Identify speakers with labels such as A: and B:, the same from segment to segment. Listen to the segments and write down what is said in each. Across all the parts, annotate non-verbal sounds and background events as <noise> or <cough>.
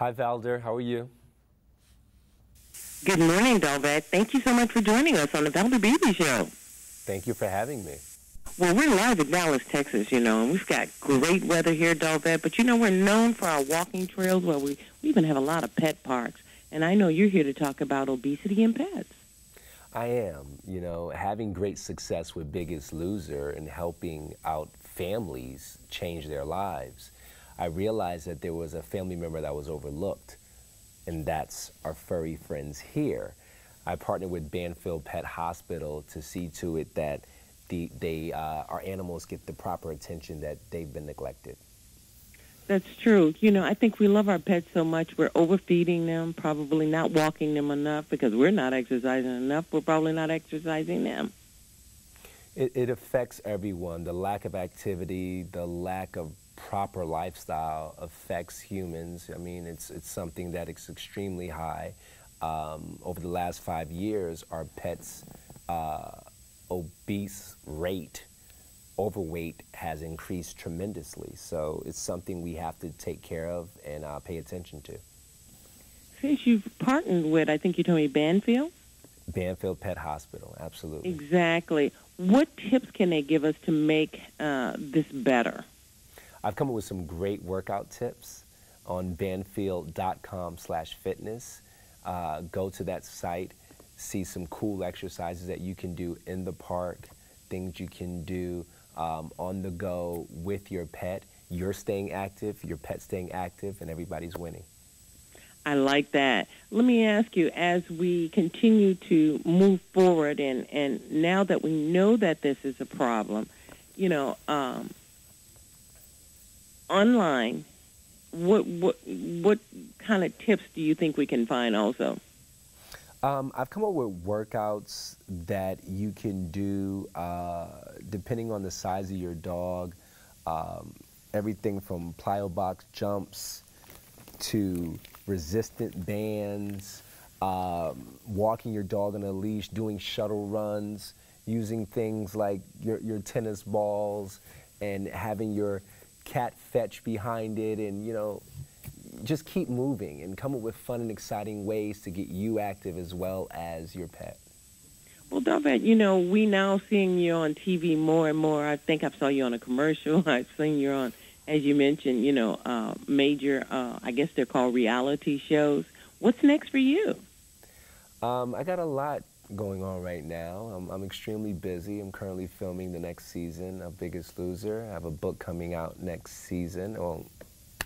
A: Hi, Valder. How are you?
B: Good morning, Dolvett. Thank you so much for joining us on the Valder Beebe Show.
A: Thank you for having me.
B: Well, we're live in Dallas, Texas, you know, and we've got great weather here, Dolvett. But, you know, we're known for our walking trails where we, we even have a lot of pet parks. And I know you're here to talk about obesity and pets.
A: I am. You know, having great success with Biggest Loser and helping out families change their lives, I realized that there was a family member that was overlooked, and that's our furry friends here. I partnered with Banfield Pet Hospital to see to it that the, they, uh, our animals get the proper attention that they've been neglected.
B: That's true. You know, I think we love our pets so much. We're overfeeding them, probably not walking them enough because we're not exercising enough. We're probably not exercising them.
A: It, it affects everyone. The lack of activity, the lack of proper lifestyle affects humans. I mean, it's, it's something that is extremely high. Um, over the last five years, our pets' uh, obese rate, overweight, has increased tremendously. So it's something we have to take care of and uh, pay attention to.
B: Since you've partnered with, I think you told me Banfield?
A: Banfield Pet Hospital, absolutely.
B: Exactly. What tips can they give us to make uh, this better?
A: I've come up with some great workout tips on banfield.com slash fitness. Uh, go to that site, see some cool exercises that you can do in the park, things you can do um, on the go with your pet. You're staying active, your pet's staying active, and everybody's winning.
B: I like that. Let me ask you, as we continue to move forward, and, and now that we know that this is a problem, you know, um, online, what what what kind of tips do you think we can find also?
A: Um, I've come up with workouts that you can do uh, depending on the size of your dog. Um, everything from plyo box jumps to resistant bands, um, walking your dog on a leash, doing shuttle runs, using things like your, your tennis balls, and having your cat fetch behind it and, you know, just keep moving and come up with fun and exciting ways to get you active as well as your pet.
B: Well, Dolvett, you know, we now seeing you on TV more and more. I think I saw you on a commercial. <laughs> I've seen you on, as you mentioned, you know, uh, major, uh, I guess they're called reality shows. What's next for you?
A: Um, I got a lot going on right now. I'm, I'm, extremely busy. I'm currently filming the next season of Biggest Loser. I have a book coming out next season, or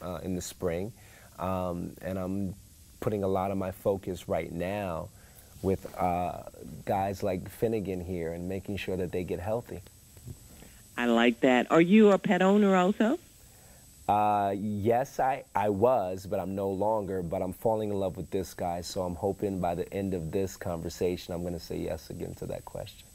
A: uh, in the spring, um, and I'm putting a lot of my focus right now with uh, guys like Finnegan here and making sure that they get healthy.
B: I like that. Are you a pet owner also?
A: Uh, yes, I, I was, but I'm no longer. But I'm falling in love with this guy, so I'm hoping by the end of this conversation, I'm going to say yes again to that question.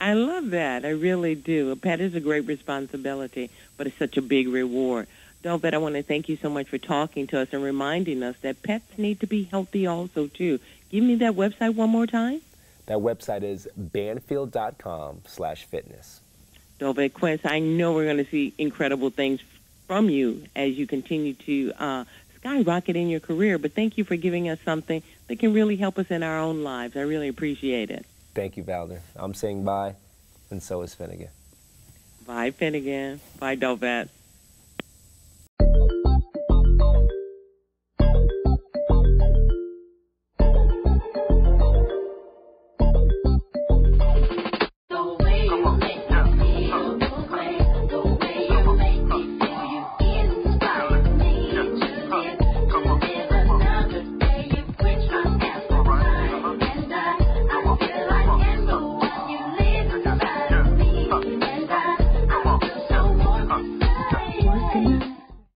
B: I love that. I really do. A pet is a great responsibility, but it's such a big reward. Dolvett, I want to thank you so much for talking to us and reminding us that pets need to be healthy also, too. Give me that website one more time.
A: That website is banfield.com slash fitness.
B: Dolvett Quince, I know we're going to see incredible things from you as you continue to uh, skyrocket in your career. But thank you for giving us something that can really help us in our own lives. I really appreciate it.
A: Thank you, Valder. I'm saying bye, and so is Finnegan.
B: Bye, Finnegan. Bye, Dolvett.